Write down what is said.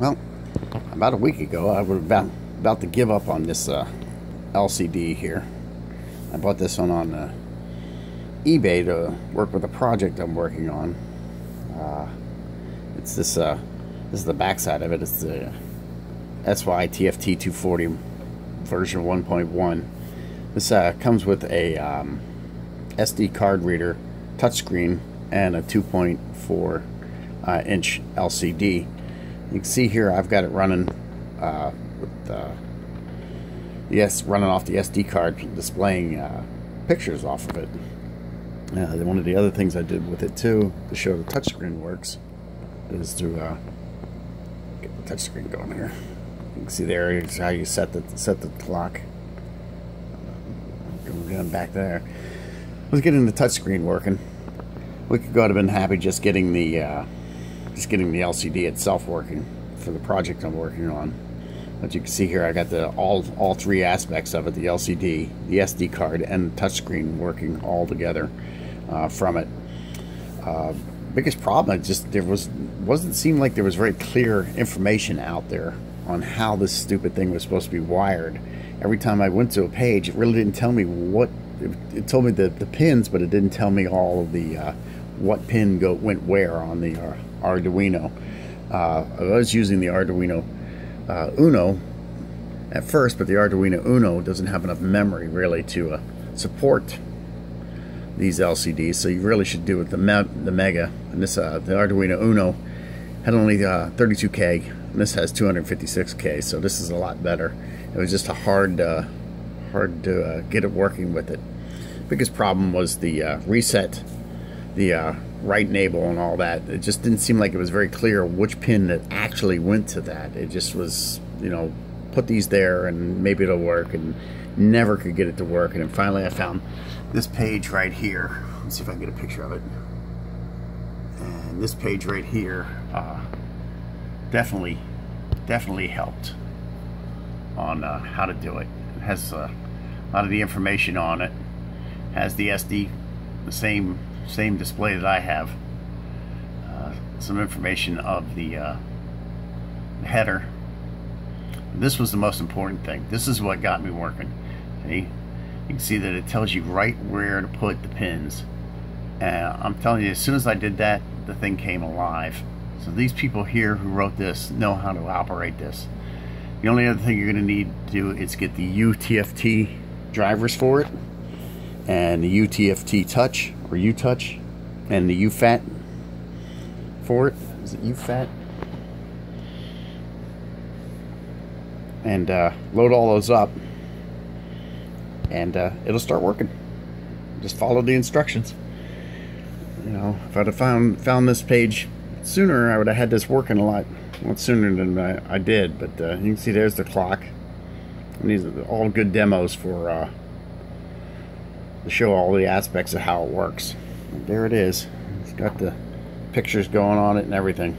Well, about a week ago, I was about, about to give up on this uh, LCD here. I bought this one on uh, eBay to work with a project I'm working on. Uh, it's this, uh, this is the backside of it. It's the SYTFT 240 version 1.1. This uh, comes with a um, SD card reader, touchscreen, and a 2.4 uh, inch LCD. You can see here I've got it running uh, with uh, yes, running off the SD card, displaying uh, pictures off of it. Uh, one of the other things I did with it too to show the touchscreen works is to uh, get the touchscreen going here. You can see there is how you set the set the clock. Going back there. Let's get the touchscreen working. We could go have been happy just getting the uh, just getting the LCD itself working for the project I'm working on. But you can see here, I got the all all three aspects of it: the LCD, the SD card, and the touchscreen working all together uh, from it. Uh, biggest problem, just there was wasn't seem like there was very clear information out there on how this stupid thing was supposed to be wired. Every time I went to a page, it really didn't tell me what. It, it told me the, the pins, but it didn't tell me all of the uh, what pin go went where on the uh, Arduino. Uh, I was using the Arduino uh, Uno at first, but the Arduino Uno doesn't have enough memory really to uh, support these LCDs. So you really should do it the Me the Mega. And this uh, the Arduino Uno had only 32k, uh, and this has 256k. So this is a lot better. It was just a hard hard to get it working with it. Biggest problem was the reset the uh, write enable and all that. It just didn't seem like it was very clear which pin that actually went to that. It just was, you know, put these there and maybe it'll work and never could get it to work. And then finally I found this page right here. Let's see if I can get a picture of it. And this page right here uh, definitely, definitely helped on uh, how to do it. It has uh, a lot of the information on it. Has the SD, the same same display that I have. Uh, some information of the uh, header. This was the most important thing. This is what got me working. See? You can see that it tells you right where to put the pins. Uh, I'm telling you, as soon as I did that, the thing came alive. So these people here who wrote this know how to operate this. The only other thing you're going to need to do is get the UTFT drivers for it and the UTFT touch or U-Touch and the fat for it. Is it UFAT? And uh, load all those up and uh, it'll start working. Just follow the instructions. You know, if I'd have found found this page sooner, I would have had this working a lot, lot sooner than I, I did. But uh, you can see there's the clock. And these are all good demos for uh, to show all the aspects of how it works. There it is. It's got the pictures going on it and everything.